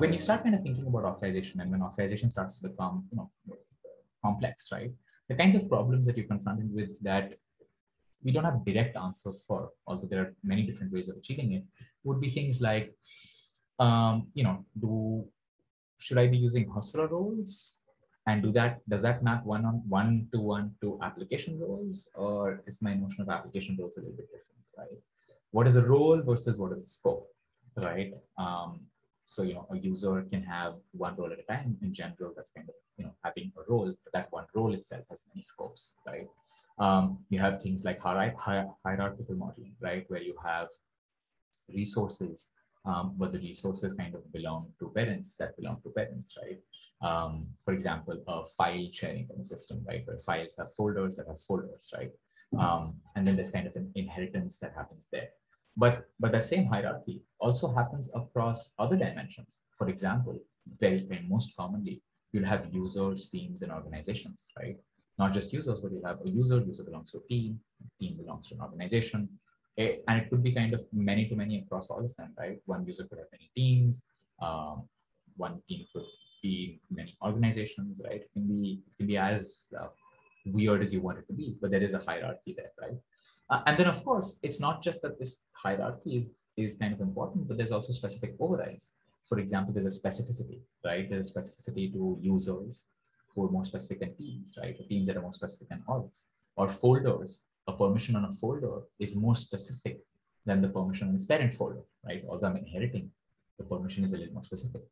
when you start kind of thinking about authorization and when authorization starts to become you know complex right? The kinds of problems that you're confronted with that we don't have direct answers for although there are many different ways of achieving it would be things like um, you know do should i be using Hasura roles? And do that does that map one on one to one to application roles? Or is my notion of application roles a little bit different right? What is a role versus what is a scope right? Um, so, you know, a user can have one role at a time. In general, that's kind of, you know, having a role, but that one role itself has many scopes, right? Um, you have things like hier hierarchical modeling, right? Where you have resources, um, but the resources kind of belong to parents that belong to parents, right? Um, for example, a file sharing system, right? Where files have folders that have folders, right? Um, and then there's kind of an inheritance that happens there. But, but the same hierarchy also happens across other dimensions. For example, very, very most commonly, you'll have users, teams, and organizations, right? Not just users, but you'll have a user, user belongs to a team, team belongs to an organization. And it could be kind of many to many across all of them, right? One user could have many teams, um, one team could be many organizations, right? It can be, it can be as uh, weird as you want it to be, but there is a hierarchy there, right? Uh, and then, of course, it's not just that this hierarchy is, is kind of important, but there's also specific overrides. For example, there's a specificity, right? There's a specificity to users who are more specific than teams, right? Or teams that are more specific than orgs. Or folders, a permission on a folder is more specific than the permission on its parent folder, right? Although I'm inheriting, the permission is a little more specific.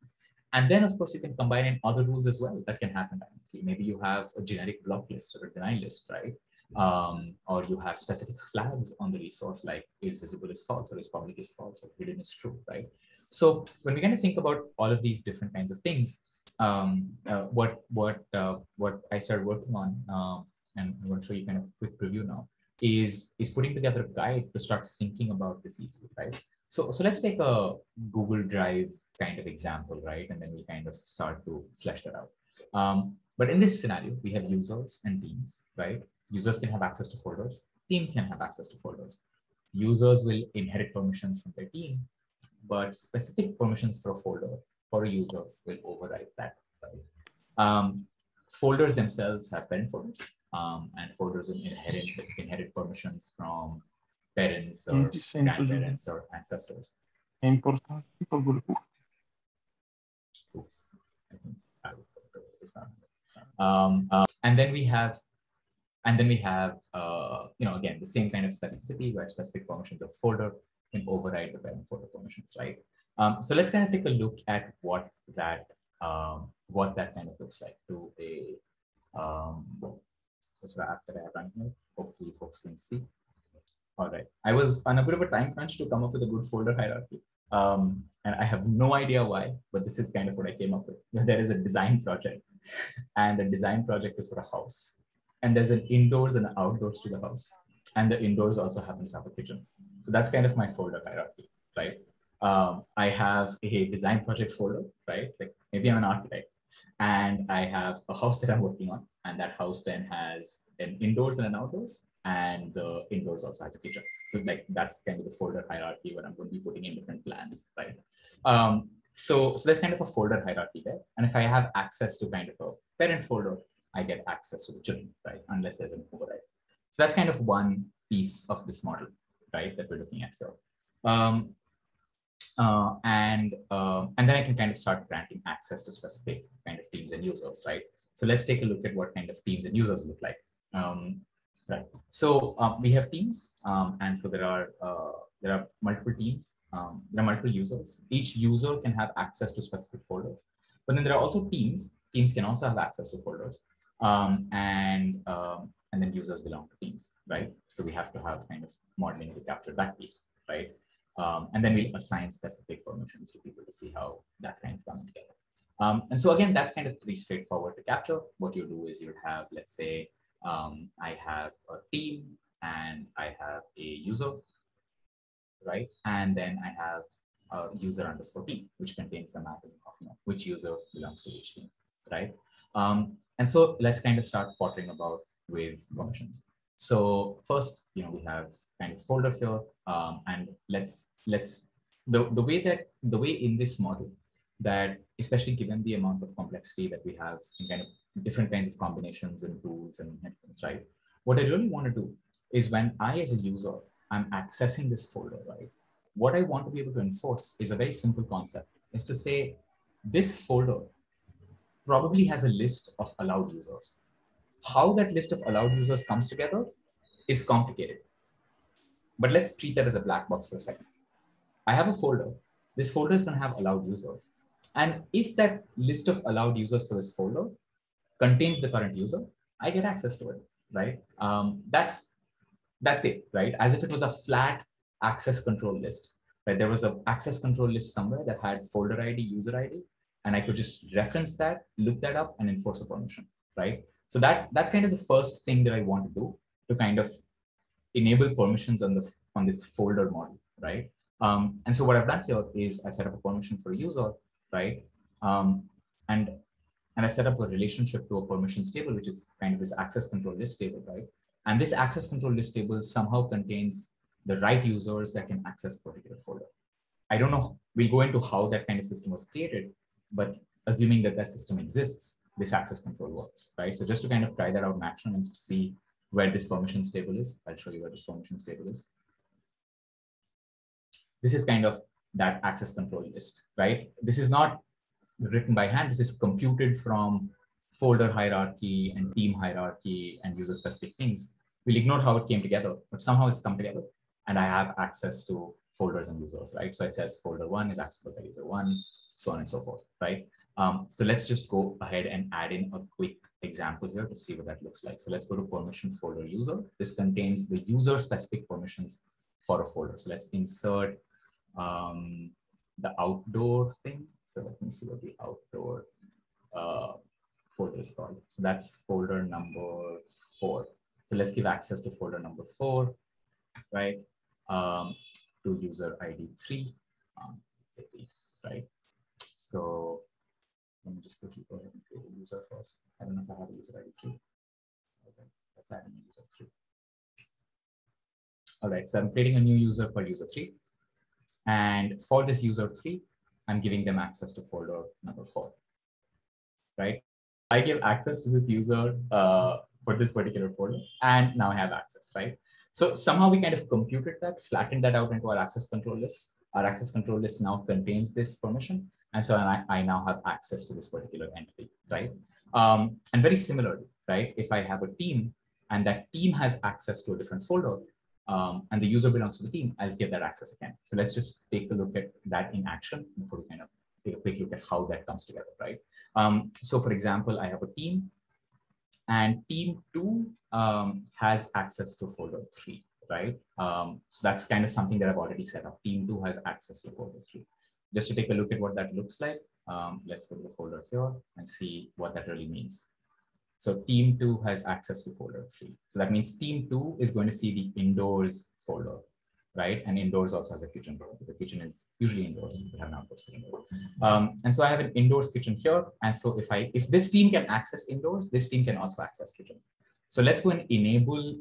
And then, of course, you can combine in other rules as well that can happen. Maybe you have a generic block list or a deny list, right? Um, or you have specific flags on the resource like is visible is false or is public is false or hidden is true, right? So when we kind of think about all of these different kinds of things, um, uh, what what uh, what I started working on, uh, and I'm going to show you kind of a quick preview now, is is putting together a guide to start thinking about this easily, right? So so let's take a Google Drive kind of example, right? And then we kind of start to flesh that out. Um, but in this scenario, we have users and teams, right? Users can have access to folders. Team can have access to folders. Users will inherit permissions from their team, but specific permissions for a folder for a user will override that. Um, folders themselves have parent folders, um, and folders will inherit inherit permissions from parents or grandparents or ancestors. Oops. I think I um, uh, and then we have and then we have, uh, you know, again, the same kind of specificity where specific permissions of folder can override the parent folder permissions, right? Um, so let's kind of take a look at what that um, what that kind of looks like to a um, so app that I have run here. Hopefully, folks can see. All right, I was on a bit of a time crunch to come up with a good folder hierarchy. Um, and I have no idea why, but this is kind of what I came up with. There is a design project, and the design project is for a house and there's an indoors and an outdoors to the house. And the indoors also happens to have a kitchen. So that's kind of my folder hierarchy, right? Um, I have a design project folder, right? Like maybe I'm an architect and I have a house that I'm working on. And that house then has an indoors and an outdoors. And the indoors also has a kitchen. So like that's kind of the folder hierarchy where I'm going to be putting in different plans, right? Um, so, so there's kind of a folder hierarchy there. And if I have access to kind of a parent folder, I get access to the children, right? Unless there's an override. So that's kind of one piece of this model, right, that we're looking at here. Um, uh, and uh, and then I can kind of start granting access to specific kind of teams and users, right? So let's take a look at what kind of teams and users look like. Um, right. So um, we have teams, um, and so there are uh, there are multiple teams. Um, there are multiple users. Each user can have access to specific folders, but then there are also teams. Teams can also have access to folders um, and um, and then users belong to teams, right? So we have to have kind of modeling to capture that piece, right? Um, and then we'll assign specific permissions to people to see how that's kind of coming together. Um, and so again, that's kind of pretty straightforward to capture. What you do is you have, let's say, um, I have a team and I have a user, right? And then I have a user underscore team, which contains the mapping of you know, which user belongs to which team, right? Um, and so let's kind of start pottering about with permissions. So first, you know, we have kind of folder here, um, and let's let's the the way that the way in this model that, especially given the amount of complexity that we have in kind of different kinds of combinations and tools and things, right? What I really want to do is when I, as a user, I'm accessing this folder, right? What I want to be able to enforce is a very simple concept, is to say this folder probably has a list of allowed users. How that list of allowed users comes together is complicated. But let's treat that as a black box for a second. I have a folder. This folder is going to have allowed users. And if that list of allowed users for this folder contains the current user, I get access to it, right? Um, that's that's it, right? As if it was a flat access control list. Right? There was an access control list somewhere that had folder ID, user ID, and I could just reference that, look that up, and enforce a permission, right? So that that's kind of the first thing that I want to do to kind of enable permissions on the on this folder model, right? Um, and so what I've done here is I've set up a permission for a user, right? Um, and and I've set up a relationship to a permissions table, which is kind of this access control list table, right? And this access control list table somehow contains the right users that can access particular folder. I don't know, we'll go into how that kind of system was created, but assuming that that system exists, this access control works, right? So just to kind of try that out in action and to see where this permissions table is, I'll show you where this permissions table is. This is kind of that access control list, right? This is not written by hand. This is computed from folder hierarchy and team hierarchy and user specific things. We'll ignore how it came together, but somehow it's come together and I have access to folders and users, right? So it says folder one is accessible by user one, so on and so forth, right? Um, so let's just go ahead and add in a quick example here to see what that looks like. So let's go to permission folder user. This contains the user specific permissions for a folder. So let's insert um, the outdoor thing. So let me see what the outdoor uh, folder is called. So that's folder number four. So let's give access to folder number four, right? Um, to user ID three, um, right? So let me just quickly go ahead and create a user first. I don't know if I have a user ID three. Okay, let's add a new user three. All right, so I'm creating a new user for user three. And for this user three, I'm giving them access to folder number four, right? I give access to this user uh, for this particular folder, and now I have access, right? So somehow we kind of computed that, flattened that out into our access control list. Our access control list now contains this permission. And so I, I now have access to this particular entity, right? Um, and very similarly, right? If I have a team and that team has access to a different folder, um, and the user belongs to the team, I'll get that access again. So let's just take a look at that in action before we kind of take a quick look at how that comes together, right? Um, so for example, I have a team and team two um, has access to folder three, right? Um, so that's kind of something that I've already set up. Team two has access to folder three. Just to take a look at what that looks like, um, let's go to the folder here and see what that really means. So team two has access to folder three. So that means team two is going to see the indoors folder, right? And indoors also has a kitchen. The kitchen is usually indoors. We have an outdoors kitchen. Um, and so I have an indoors kitchen here. And so if I if this team can access indoors, this team can also access kitchen. So let's go and enable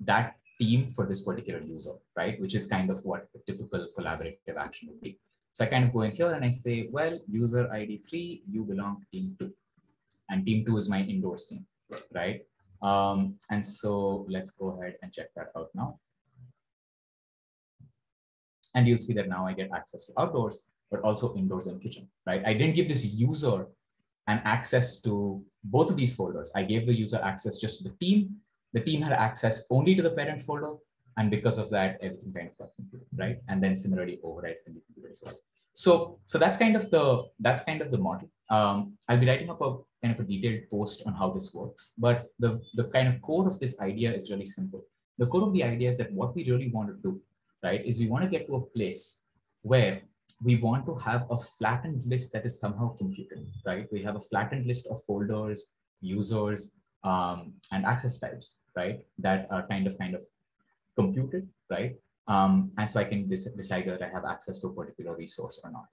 that team for this particular user, right? Which is kind of what a typical collaborative action would be. So I kind of go in here and I say, well, user ID three, you belong team two and team two is my indoors team, right? Um, and so let's go ahead and check that out now. And you'll see that now I get access to outdoors, but also indoors and kitchen, right? I didn't give this user an access to both of these folders. I gave the user access just to the team. The team had access only to the parent folder. And because of that, everything kind of got computed, right? And then similarly overrides can be computed as well. So, so that's kind of the that's kind of the model. Um, I'll be writing up a kind of a detailed post on how this works, but the the kind of core of this idea is really simple. The core of the idea is that what we really want to do, right, is we want to get to a place where we want to have a flattened list that is somehow computed, right? We have a flattened list of folders, users, um, and access types, right? That are kind of kind of computed, right? Um, and so I can decide whether I have access to a particular resource or not.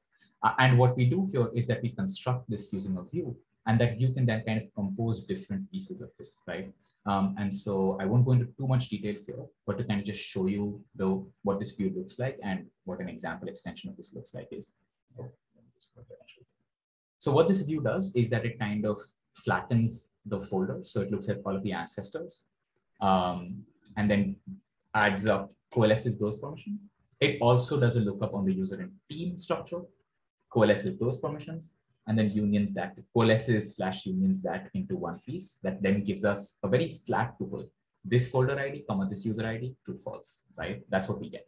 Uh, and what we do here is that we construct this using a view and that you can then kind of compose different pieces of this, right? Um, and so I won't go into too much detail here, but to kind of just show you the what this view looks like and what an example extension of this looks like is. So what this view does is that it kind of flattens the folder. So it looks at all of the ancestors um, and then adds up, coalesces those permissions. It also does a lookup on the user and team structure, coalesces those permissions, and then unions that, coalesces slash unions that into one piece that then gives us a very flat tuple. This folder ID, comma, this user ID, true, false, right? That's what we get.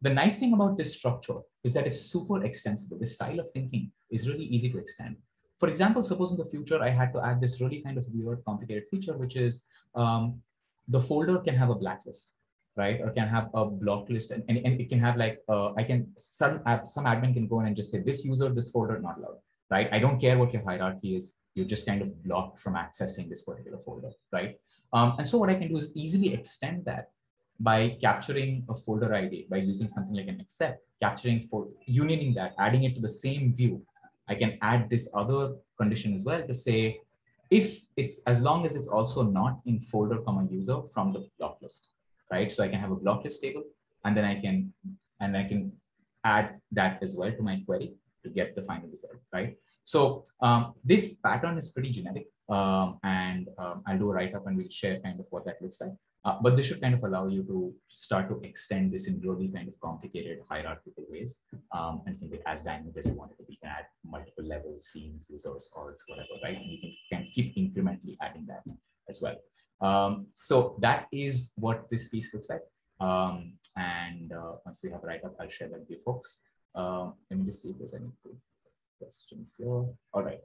The nice thing about this structure is that it's super extensible. This style of thinking is really easy to extend. For example, suppose in the future, I had to add this really kind of weird, complicated feature, which is um, the folder can have a blacklist, right? Or can have a block list, and, and, and it can have like, uh, I can, some, some admin can go in and just say, this user, this folder, not allowed, right? I don't care what your hierarchy is. You're just kind of blocked from accessing this particular folder, right? Um, and so what I can do is easily extend that by capturing a folder ID by using something like an except, capturing for unioning that, adding it to the same view. I can add this other condition as well to say, if it's as long as it's also not in folder comma user from the block list, right? So I can have a block list table and then I can, and I can add that as well to my query to get the final result, right? So um, this pattern is pretty generic um, and um, I'll do a write up and we'll share kind of what that looks like. Uh, but this should kind of allow you to start to extend this in really kind of complicated hierarchical ways um, and can be as dynamic as you want it to be. You can add multiple levels, teams, users, orgs, whatever, right? And you can, can keep incrementally adding that as well. Um, so that is what this piece looks like. Um, and uh, once we have a write up, I'll share that with you folks. Uh, let me just see if there's any questions here. All right.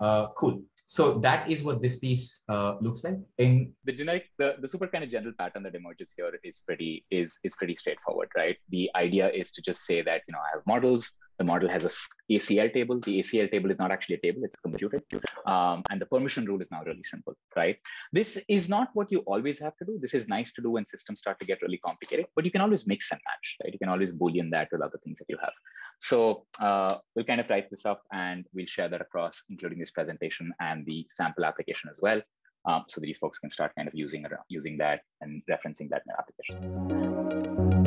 Uh, cool. So that is what this piece uh, looks like. In the generic, the, the super kind of general pattern that emerges here is pretty is is pretty straightforward, right? The idea is to just say that you know I have models the model has a ACL table. The ACL table is not actually a table, it's computed. Um, and the permission rule is now really simple, right? This is not what you always have to do. This is nice to do when systems start to get really complicated, but you can always mix and match, right? You can always Boolean that with other things that you have. So uh, we'll kind of write this up and we'll share that across, including this presentation and the sample application as well. Um, so that you folks can start kind of using, using that and referencing that in their applications.